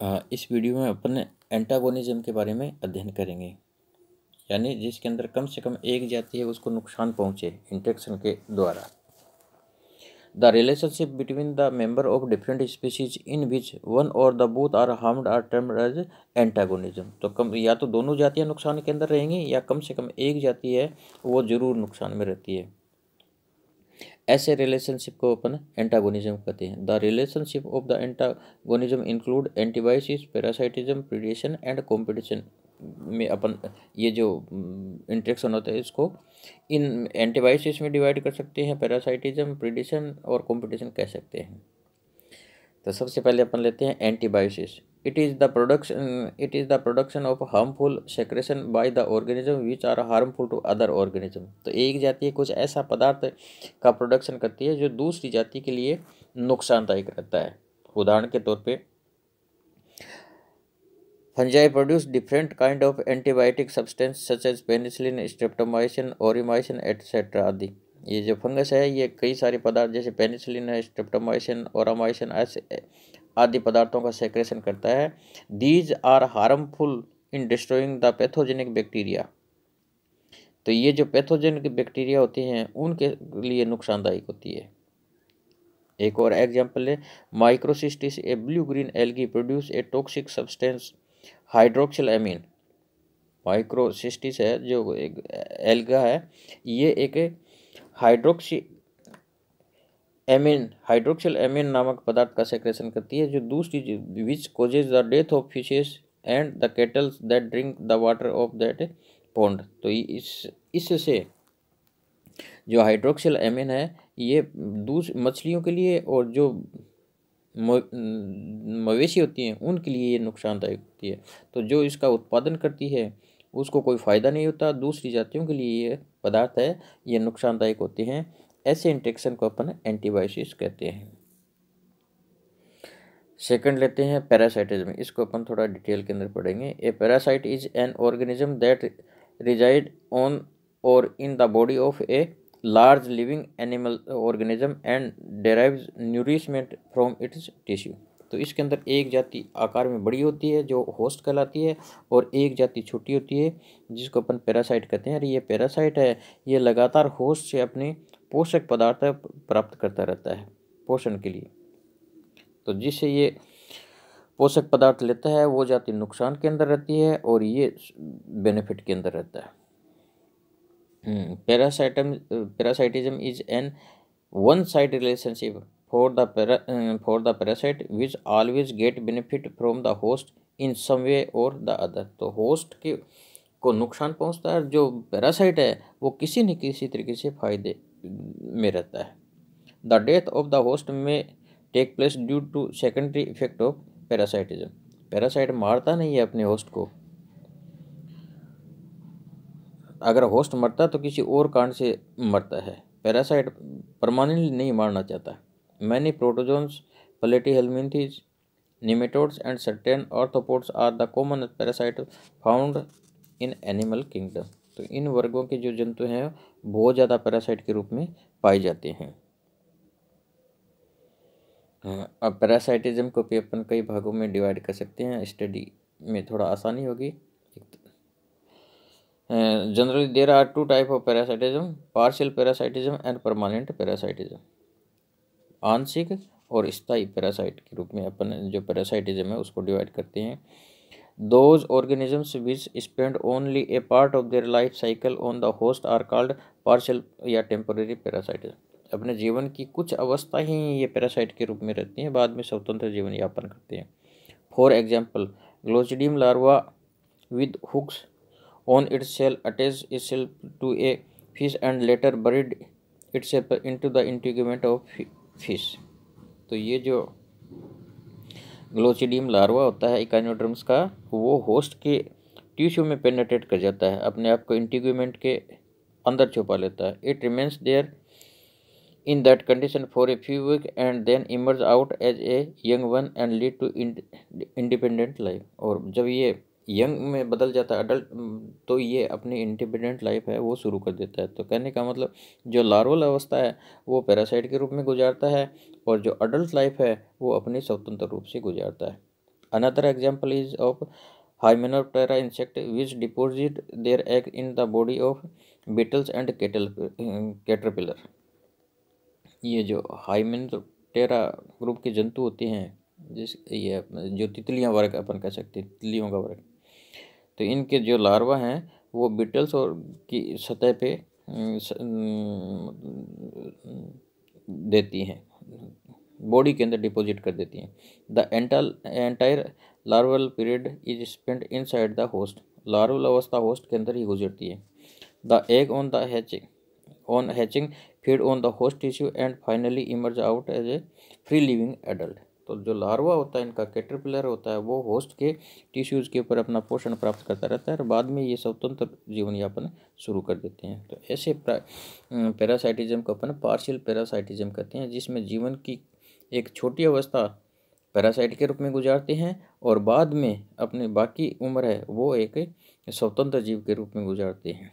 इस वीडियो में अपन एंटागोनिज्म के बारे में अध्ययन करेंगे। यानी जिसके अंदर कम से कम एक जाति है, उसको नुकसान पहुँचे इंट्रेक्शन के द्वारा। The relationship between the member of different species in which one or the both are harmed are term as antagonism तो कम, या तो दोनों जातियाँ नुकसान के अंदर रहेंगी, या कम से कम एक जाति है, वो ज़रूर नुकसान में रहती है। ऐसे रिलेशनशिप को अपन एंटागोनिज्म कहते हैं। The relationship of the antagonism include antibiosis parasitism predation and competition में अपन ये जो इंट्रेक्शन होता है इसको इन एंटीबायोसिस में डिवाइड कर सकते हैं पैरासाइटिज्म प्रीडेशन और कॉम्पिटिशन कह सकते हैं। तो सबसे पहले अपन लेते हैं antibiosis it is the production, it is the production of harmful secretion by the organism which are harmful to other organism. तो एक जाति कुछ ऐसा पदार्थ का प्रोडक्शन करती है जो दूसरी जाति के लिए नुकसानदायक रहता है। उदाहरण के तौर पे, fungi produce different kind of antibiotic substance such as penicillin streptomycin aureomycin etcetera आदि। ये जो फंगस है, ये कई सारे पदार्थ जैसे पेनिसिलिन है स्ट्रेप्टोमाइसिन ओरामाइसिन ऐसे आदि पदार्थों का सेक्रेशन करता है। These are harmful in destroying the pathogenic bacteria तो ये जो पैथोजेनिक बैक्टीरिया होती हैं, उनके लिए नुकसानदायक होती है। एक और एग्ज़ाम्पल है microcystis a blue green algae produce a toxic substance hydroxyl amine microcystis है, जो एक एल्गा है, ये एक हाइड्रोक्सी एमिन हाइड्रोक्सिल एमिन नामक पदार्थ का सेक्रेशन करती है, जो दूसरी which causes the death of fishes and the cattles that drink the water of that pond तो इस, इससे जो हाइड्रोक्सिल एमिन है, ये दूस, मछलियों के लिए और जो मवेशी होती हैं, उनके लिए ये नुकसानदायक होती है। तो जो इसका उत्पादन करती है, उसको कोई फ़ायदा नहीं होता, दूसरी जातियों के लिए ये पदार्थ है, ये नुकसानदायक होते हैं। ऐसे इंट्रेक्शन को अपन एंटीबायोसिस कहते हैं। सेकंड लेते हैं पैरासाइटिज्म। इसको अपन थोड़ा डिटेल के अंदर पढ़ेंगे। A parasite is an organism that resides on or in the body of a large living animal organism and derives nourishment from its tissue. तो इसके अंदर एक जाति आकार में बड़ी होती है, जो होस्ट कहलाती है, और एक जाति छोटी होती है, जिसको अपन पैरासाइट कहते हैं। अरे ये पैरासाइट है, ये लगातार होस्ट से अपनी पोषक पदार्थ प्राप्त करता रहता है, पोषण के लिए। तो जिससे ये पोषक पदार्थ लेता है, वो जाति नुकसान के अंदर रहती है और ये बेनिफिट के अंदर रहता है। Parasitism parasitism is an one side relationship for the for the parasite which always get benefit from the host in some way or the other तो होस्ट के को नुकसान पहुँचता है जो पैरासाइट है, वो किसी न किसी तरीके से फ़ायदे में रहता है। The death of the host में take place due to secondary effect of parasitism parasite मारता नहीं है अपने होस्ट को। अगर होस्ट मरता तो किसी और कांड से मरता है। पैरासाइट परमानेंटली नहीं मारना चाहता। Many protozoans platyhelminthes nematodes and certain arthropods are the common parasite found in animal kingdom तो इन वर्गों के जो जंतु हैं बहुत ज़्यादा पैरासाइट के रूप में पाए जाते हैं। हाँ, अब पैरासाइटिज्म को भी अपन कई भागों में डिवाइड कर सकते हैं। स्टडी में थोड़ा आसानी होगी। Generally there are two type of parasitism partial parasitism and permanent parasitism आंशिक और स्थायी पैरासाइट के रूप में अपन जो पैरासाइटिज्म है उसको डिवाइड करते हैं। Those organisms which spend only a part of their life cycle on the host are called partial या temporary parasites. अपने जीवन की कुछ अवस्था ही ये पैरासाइट के रूप में रहती हैं, बाद में स्वतंत्र जीवन यापन करते हैं for example glochidium larva with hooks on its shell attach it shell to a fish and later buried its into the integument of fish तो ये जो ग्लोचिडियम लार्वा होता है इकानोड्रम्स का, वो होस्ट के टिश्यू में पेनेट्रेट कर जाता है, अपने आप को इंटीग्यूमेंट के अंदर छुपा लेता है। It remains there in that condition for a few week and then emerge out as a young one and lead to independent life और जब ये यंग में बदल जाता है अडल्ट तो ये अपनी इंडिपेंडेंट लाइफ है, वो शुरू कर देता है। तो कहने का मतलब जो लार्वल अवस्था है, वो पैरासाइट के रूप में गुजारता है और जो अडल्ट लाइफ है, वो अपनी स्वतंत्र रूप से गुजारता है। Another example is of of Hymenoptera insect which deposit their egg in the body of beetles and caterpillar. ये जो हाइमेनोप्टेरा ग्रुप के जंतु होते हैं, जिस, ये जो तितलियाँ वर्ग, अपन कह सकते हैं, तितलियों का वर्ग। तो इनके जो लार्वा हैं, वो बिटल्स और की सतह पे देती हैं। बॉडी के अंदर डिपॉजिट कर देती हैं। The एंटल, entire larval period is spend inside the host. Larval अवस्था होस्ट के अंदर ही गुजरती है। The egg on the hatching, on hatching, feed on the host tissue and finally emerge out as a free living adult. तो जो larva होता है, इनका कैटरपिलर होता है, वो होस्ट के टिश्यूज़ के ऊपर अपना पोषण प्राप्त करता रहता है और बाद में ये स्वतंत्र जीवन यापन शुरू कर देते हैं। तो ऐसे पैरासाइटिज्म को अपन पार्शियल पैरासाइटिज्म कहते हैं, जिसमें जीवन की एक छोटी अवस्था पैरासाइट के रूप में गुजारते हैं और बाद में अपनी बाकी उम्र है, वो एक स्वतंत्र जीव के रूप में गुजारते हैं।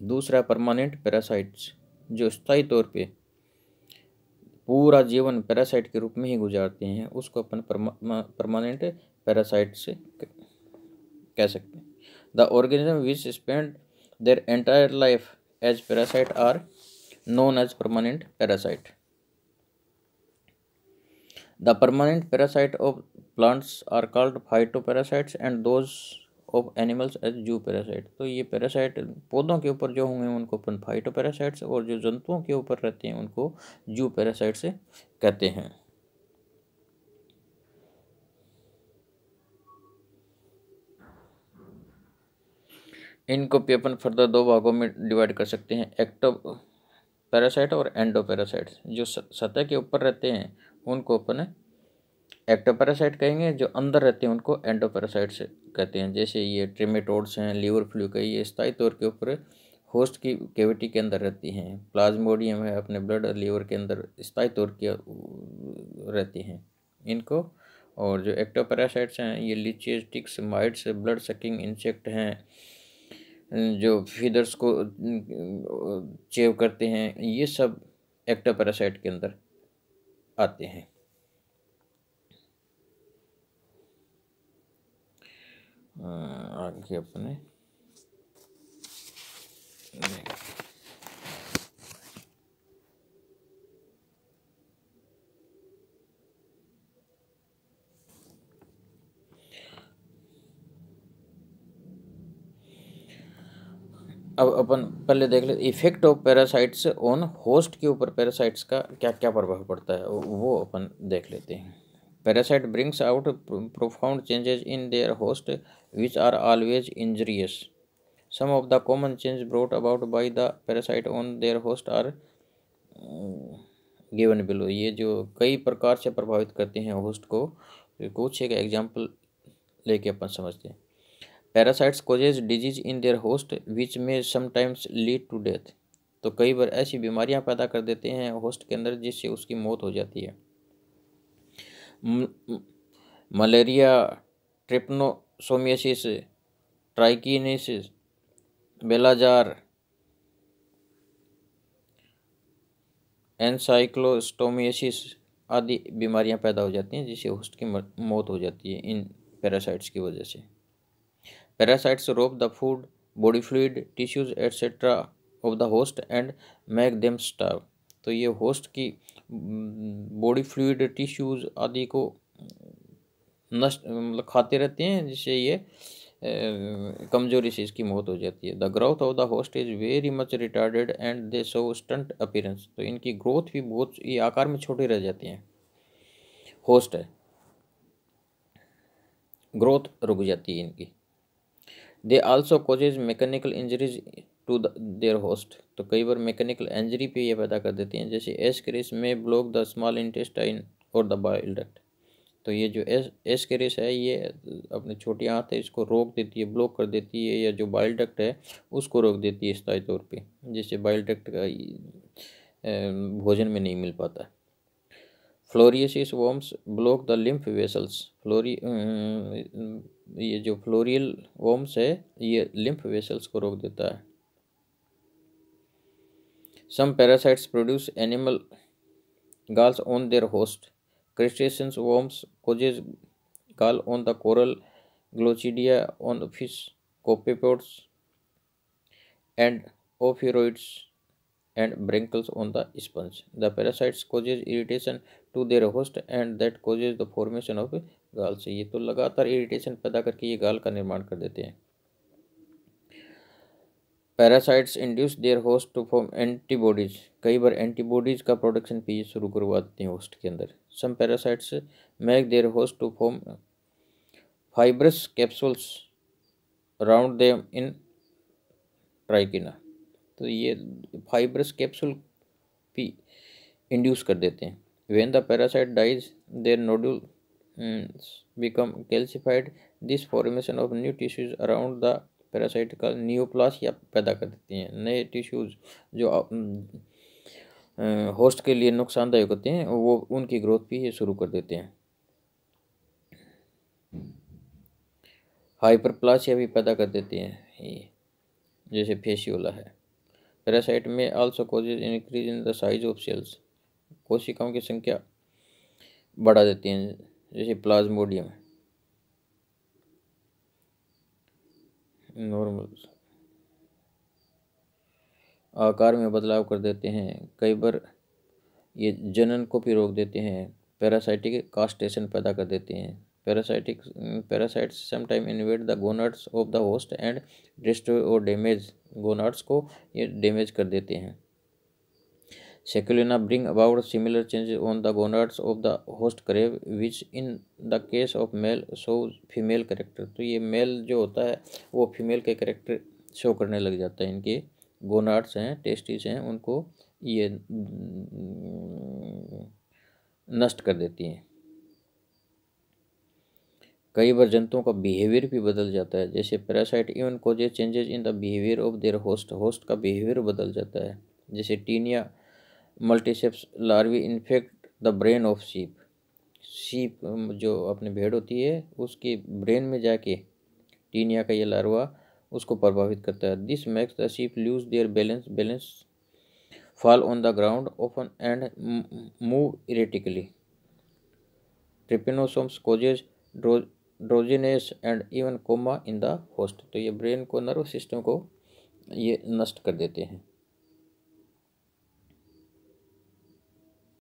दूसरा परमानेंट पैरासाइट्स जो स्थायी तौर पे पूरा जीवन पैरासाइट के रूप में ही गुजारते हैं, उसको अपन परमानेंट पैरासाइट से कह सकते हैं। The organism which spend their entire life as parasite are known as permanent parasite the permanent parasite of plants are called phytoparasites and those of animals as zooparasite तो ये पैरासाइट पौधों के ऊपर जो होंगे, उनको अपन फाइटो पैरासाइट्स और जो जंतुओं के ऊपर रहते हैं, उनको जू पैरासाइट से कहते हैं। इनको भी अपन फर्दर दो भागों में डिवाइड कर सकते हैं एक्टो पैरासाइट और एंडो पैरासाइट जो सतह के ऊपर रहते हैं, उनको अपन एक्टोपैरासाइट कहेंगे, जो अंदर रहते हैं, उनको एंडोपैरासाइट्स कहते हैं। जैसे ये ट्रिमेटोड्स हैं, लीवर फ्लू का, ये स्थायी तौर के ऊपर होस्ट की केविटी के अंदर रहती हैं। प्लाज्मोडियम है, अपने ब्लड और लीवर के अंदर स्थायी तौर की रहती हैं इनको। और जो एक्टोपैरासाइट्स हैं, ये leeches ticks mites, blood sucking insect हैं, जो फीदर्स को चेव करते हैं, ये सब एक्टोपैरासाइट के अंदर आते हैं। आगे अपने। अब अपन पहले देख ले effect of parasites on host के ऊपर पैरासाइट्स का क्या क्या प्रभाव पड़ता है वो अपन देख लेते हैं। Parasite brings out profound changes in their host, which are always injurious. Some of the common changes brought about by the parasite on their host are given below ये जो कई प्रकार से प्रभावित करते हैं होस्ट को कुछ एक एग्ज़ाम्पल लेके अपन समझते हैं parasites causes disease in their host which में समटाइम्स लीड टू डेथ तो कई बार ऐसी बीमारियाँ पैदा कर देते हैं होस्ट के अंदर जिससे उसकी मौत हो जाती है मलेरिया ट्रिपनोसोमियासिस ट्राइकिनेसिस बेलाजार एनसाइक्लोस्टोमियासिस आदि बीमारियाँ पैदा हो जाती हैं, जिससे होस्ट की मौत हो जाती है इन पैरासाइट्स की वजह से। Parasites rob the food body fluid tissues etcetera of the host and make them starve तो ये होस्ट की बॉडी फ्लूड टिश्यूज़ आदि को नष्ट मतलब खाते रहते हैं, जिससे ये कमज़ोरी से इसकी मौत हो जाती है। The growth of the host is very much retarded and they show stunt appearance तो इनकी ग्रोथ भी बहुत, ये आकार में छोटी रह जाती हैं। होस्ट है। ग्रोथ रुक जाती है इनकी। They also causes mechanical injuries to their host तो कई बार मैकेनिकल इंजरी पे ये पैदा कर देती हैं, जैसे एस में ब्लॉक द स्मॉल इंटेस्टाइन और द बाइल डक्ट तो ये जो एस एस क्रिस है, ये अपनी छोटी आँत है, इसको रोक देती है ब्लॉक कर देती है, या जो बाइल डक्ट है, उसको रोक देती है स्थायी तौर पे, जिससे बाइल डक्ट का भोजन में नहीं मिल पाता। Filariasis worms block the lymph vessels flori ये जो फ्लोरियल वॉम्स है, ये लिम्फ वेसल्स को रोक देता है। Some parasites produce animal galls on their host. Crustaceans, worms causes gall on the coral, Glochidia on the fish, copepods, and ophiuroids and brinkles on the sponge. The parasites causes irritation to their host and that causes the formation of से ये तो लगातार irritation पैदा करके ये गाल का निर्माण कर देते हैं parasites induce their host to form antibodies कई बार एंटीबॉडीज का प्रोडक्शन ये शुरू करवा देते हैं होस्ट के अंदर। Some parasites make their host to form fibrous capsules around them in trichina तो ये फाइब्रस कैप्सूल भी इंड्यूस कर देते हैं। When the parasite dies their nodule become calcified this formation of new tissues around the parasite का neoplasia पैदा कर देती हैं। नए टिश्यूज जो होस्ट के लिए नुकसानदायक होते हैं, वो उनकी ग्रोथ भी शुरू कर देते हैं। हाइपरप्लासिया भी पैदा कर देते हैं। जैसे फेशियोला है। Parasite may also causes increase in the size of cells कोशिकाओं की संख्या बढ़ा देती हैं, जैसे प्लाज्मोडियम नॉर्मल आकार में बदलाव कर देते हैं। कई बार ये जनन को भी रोक देते हैं। पैरासाइटिक कास्टेशन पैदा कर देते हैं। Parasitic parasites sometime invade the gonads of the host and destroy और डैमेज गोनाड्स को ये डैमेज कर देते हैं। Sacculina bring about similar changes on the gonads of the host crab which in the case of male show female character तो ये mail जो होता है, वो फीमेल के करेक्टर शो करने लग जाता है। इनके गोनाड्स हैं टेस्टिस हैं, उनको ये नष्ट कर देती हैं। कई बार जंतुओं का बिहेवियर भी बदल जाता है। जैसे parasite even causes changes in the behaviour of their host host का बिहेवियर बदल जाता है। जैसे Taenia multiceps larvae infect the brain of sheep sheep जो अपनी भेड़ होती है, उसके ब्रेन में जाके टीनिया का ये लार्वा उसको प्रभावित करता है। This makes the sheep lose their balance balance fall on the ground often and move erratically trypanosomes causes drowsiness and even coma in the host तो ये ब्रेन को नर्व सिस्टम को ये नष्ट कर देते हैं।